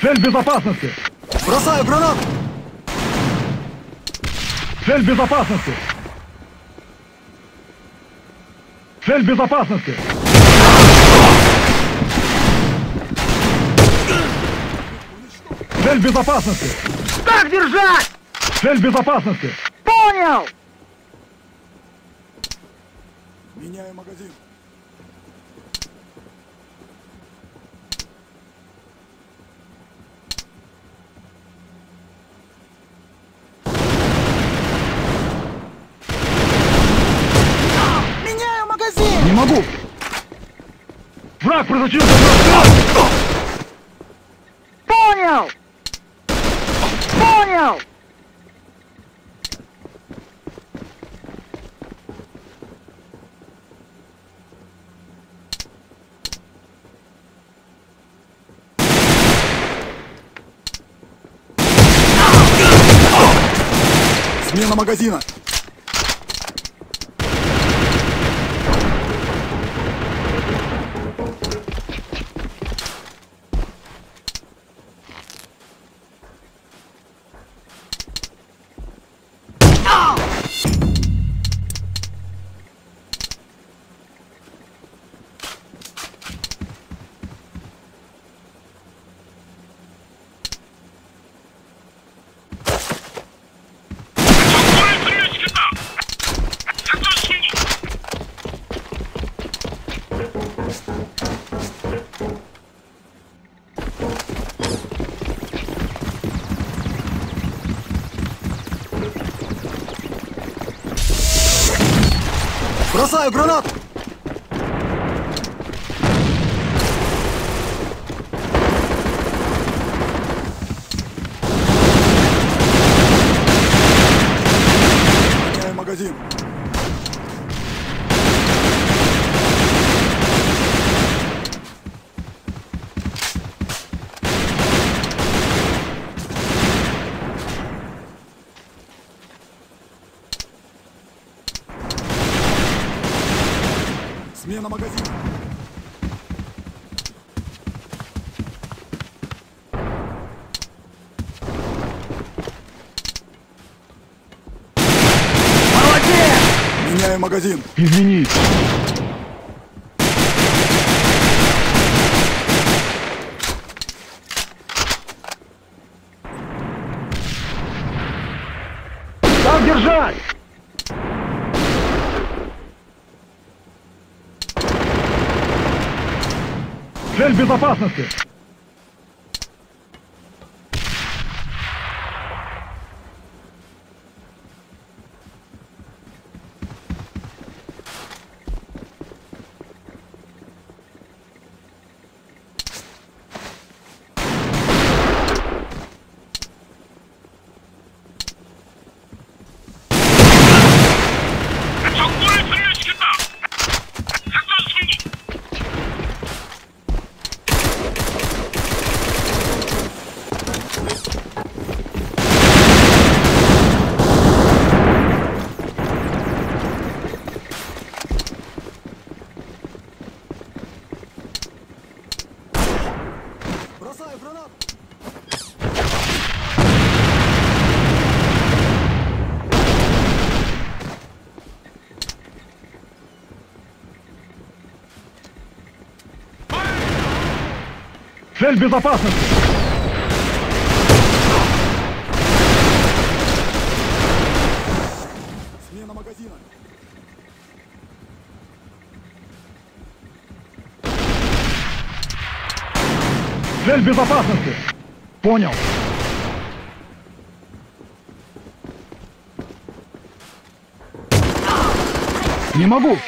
Цель безопасности! Бросаю гранату! Цель безопасности! Цель безопасности! Цель безопасности! Так держать! Цель безопасности! Понял! Меняю магазин. Меняю магазин! Не могу! Враг тыл! Понял! Понял! Смена магазина! Бросаю гранату! Меняю магазин. Смена магазина. Молодец! Меняю магазин. Извини! Так держать! Цель безопасности! Цель безопасности! Смена магазина. Цель безопасности! Понял! Не могу!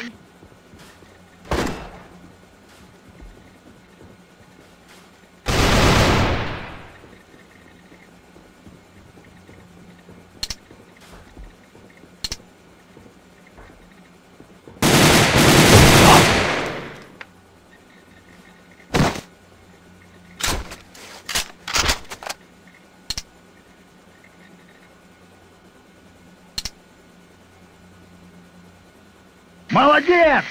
Молодец!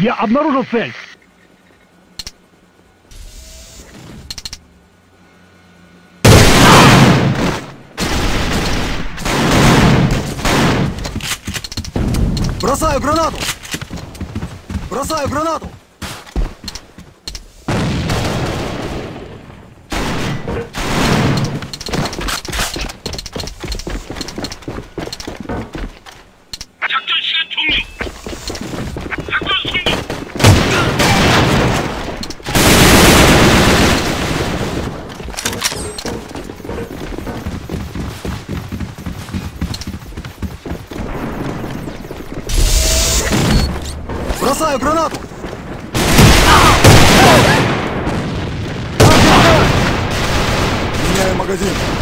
Я обнаружил цель! Бросаю гранату! Бросаю гранату! Бросаю гранату! Меняю магазин!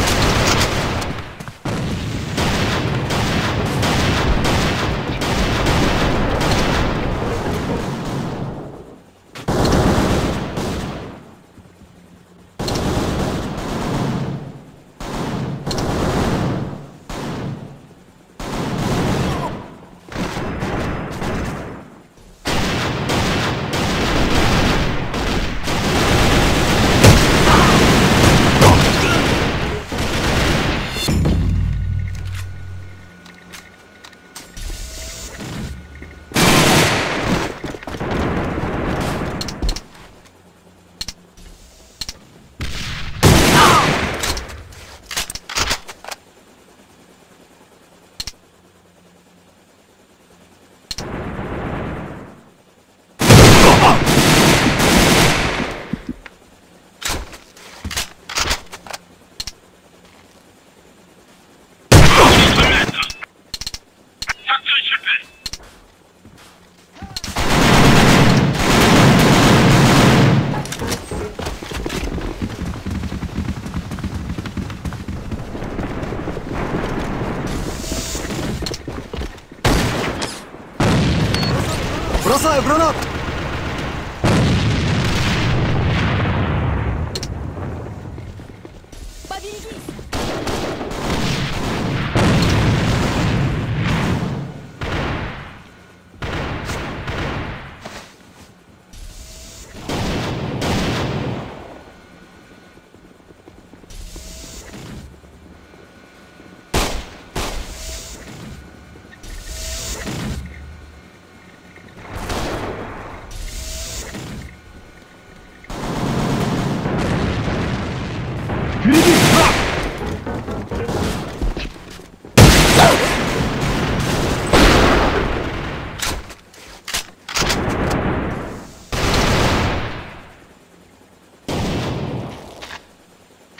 Bruno!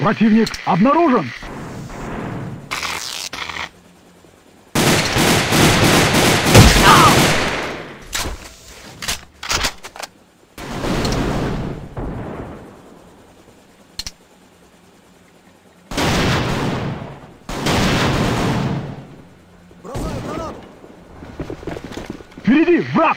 Противник обнаружен! Впереди! Враг!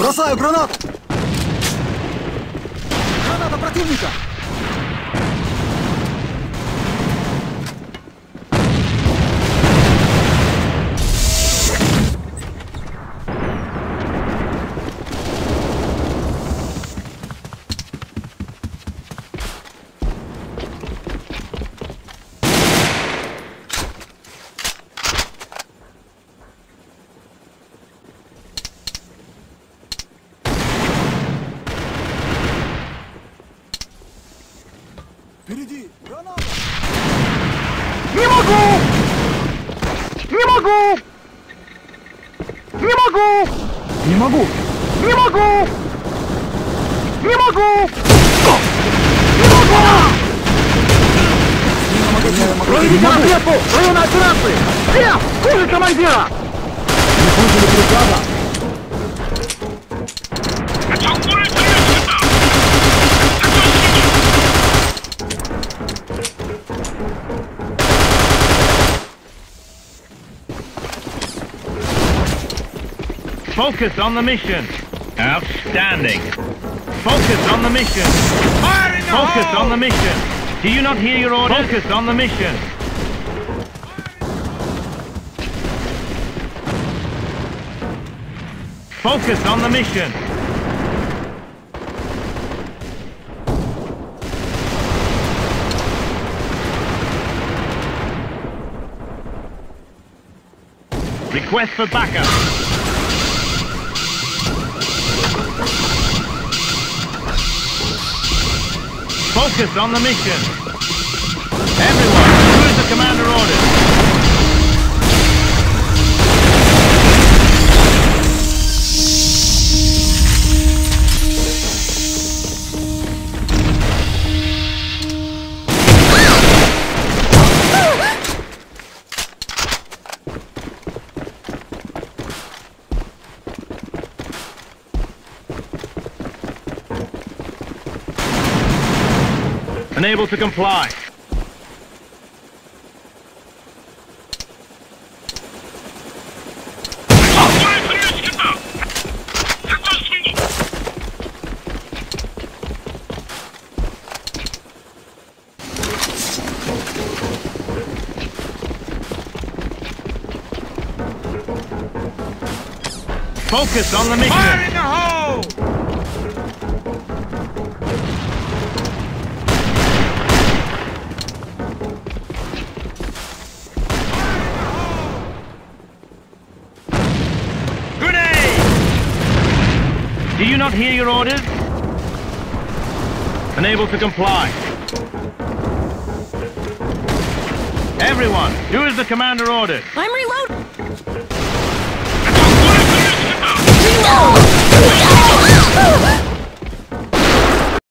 Бросаю гранату. Граната противника! Пройдите на крепу! Район операции! Все! Хуже командира! Не хуже ли бригада? Focus on the mission. Outstanding. Focus on the mission. Focus on the mission. Do you not hear your orders? Focus on the mission. Focus on the mission. Request for backup. Focus on the mission. Everyone, who is the commander ordered? unable to comply. Focus on the mission. Do you not hear your orders? Unable to comply. Everyone, do as the commander ordered? I'm reloading. Reload!